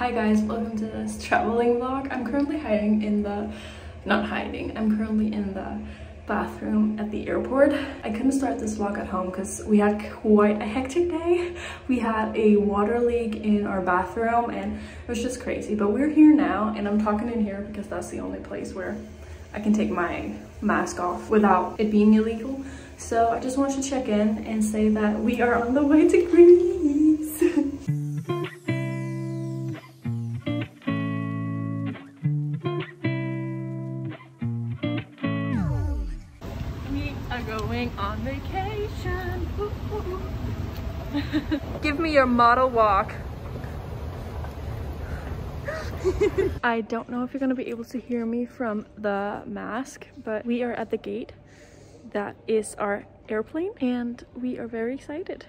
Hi guys, welcome to this traveling vlog. I'm currently hiding in the, not hiding, I'm currently in the bathroom at the airport. I couldn't start this vlog at home because we had quite a hectic day. We had a water leak in our bathroom and it was just crazy. But we're here now and I'm talking in here because that's the only place where I can take my mask off without it being illegal. So I just wanted to check in and say that we are on the way to Greece. going on vacation. Give me your model walk. I don't know if you're gonna be able to hear me from the mask, but we are at the gate. That is our airplane and we are very excited.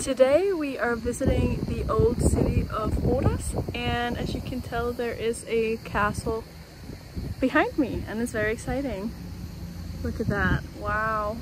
Today we are visiting the old city of Rhodes and as you can tell there is a castle behind me and it's very exciting. Look at that, wow.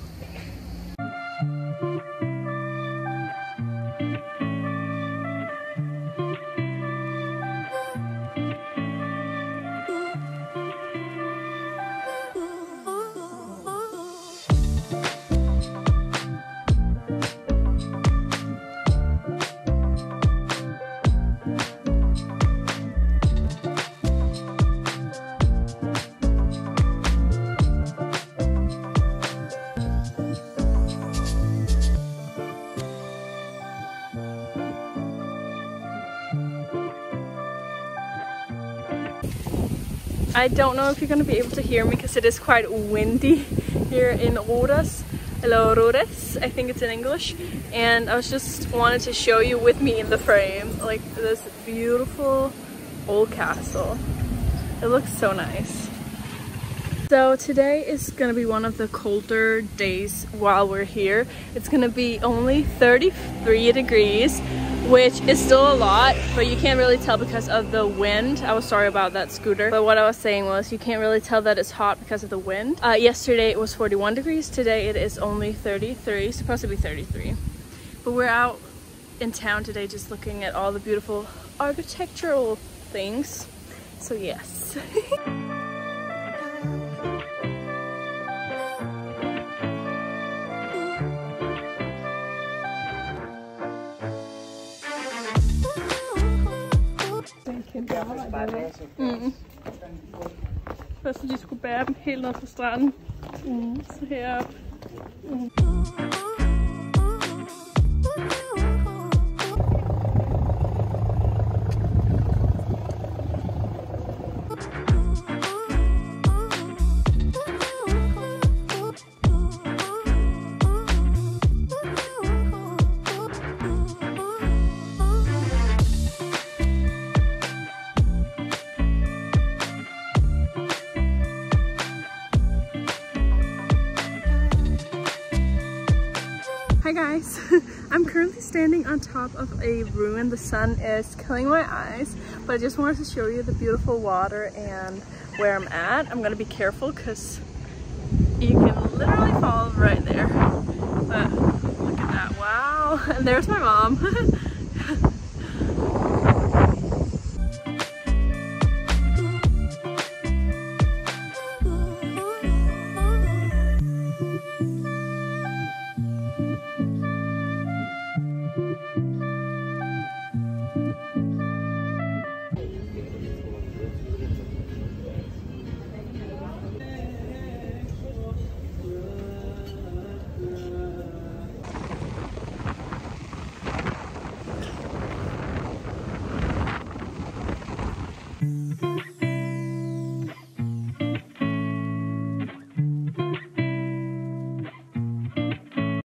I don't know if you're going to be able to hear me because it is quite windy here in Rhodes. Hello Rhodes, I think it's in English. And I was just wanted to show you with me in the frame, like this beautiful old castle. It looks so nice. So today is gonna be one of the colder days while we're here. It's gonna be only 33 degrees, which is still a lot, but you can't really tell because of the wind. I was sorry about that scooter. But what I was saying was you can't really tell that it's hot because of the wind. Uh, yesterday it was 41 degrees. Today it is only 33, supposed to be 33. But we're out in town today just looking at all the beautiful architectural things. So yes. Mm. Først de skulle bære dem helt ned på stranden. Mm. Så heroppe. Mm. Hi guys, I'm currently standing on top of a ruin. The sun is killing my eyes, but I just wanted to show you the beautiful water and where I'm at. I'm gonna be careful because you can literally fall right there. But look at that, wow. And there's my mom.